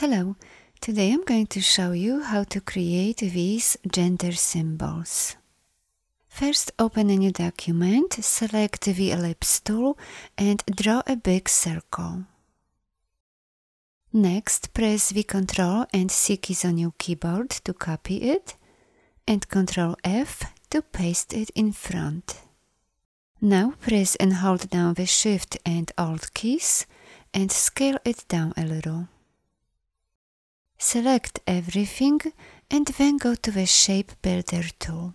Hello, today I'm going to show you how to create these gender symbols. First open a new document, select the ellipse tool and draw a big circle. Next press the Ctrl and C keys on your keyboard to copy it and Ctrl F to paste it in front. Now press and hold down the Shift and Alt keys and scale it down a little. Select everything and then go to the Shape Builder tool.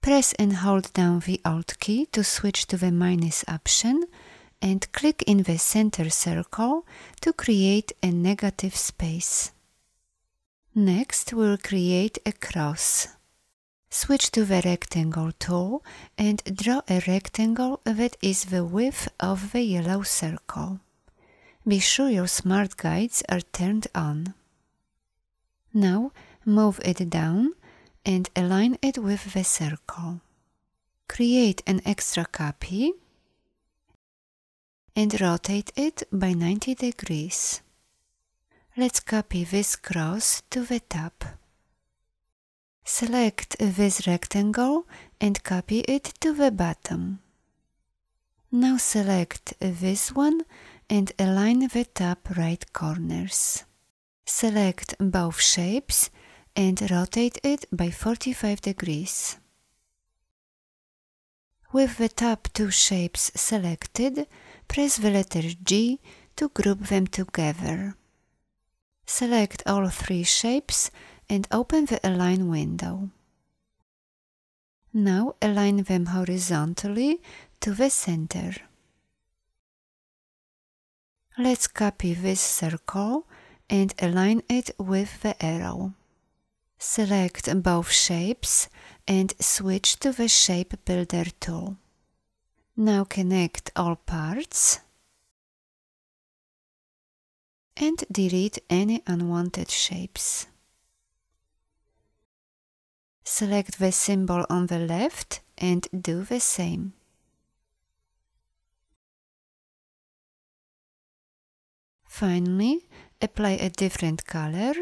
Press and hold down the Alt key to switch to the minus option and click in the center circle to create a negative space. Next, we'll create a cross. Switch to the rectangle tool and draw a rectangle that is the width of the yellow circle. Be sure your smart guides are turned on. Now move it down and align it with the circle. Create an extra copy and rotate it by 90 degrees. Let's copy this cross to the top. Select this rectangle and copy it to the bottom. Now select this one and align the top right corners. Select both shapes and rotate it by 45 degrees. With the top two shapes selected, press the letter G to group them together. Select all three shapes and open the Align window. Now align them horizontally to the center. Let's copy this circle and align it with the arrow. Select both shapes and switch to the Shape Builder tool. Now connect all parts and delete any unwanted shapes. Select the symbol on the left and do the same. Finally, apply a different color.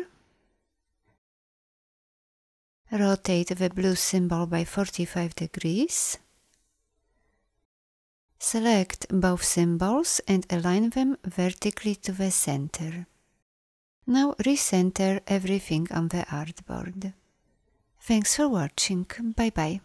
Rotate the blue symbol by 45 degrees. Select both symbols and align them vertically to the center. Now recenter everything on the artboard. Thanks for watching. Bye bye.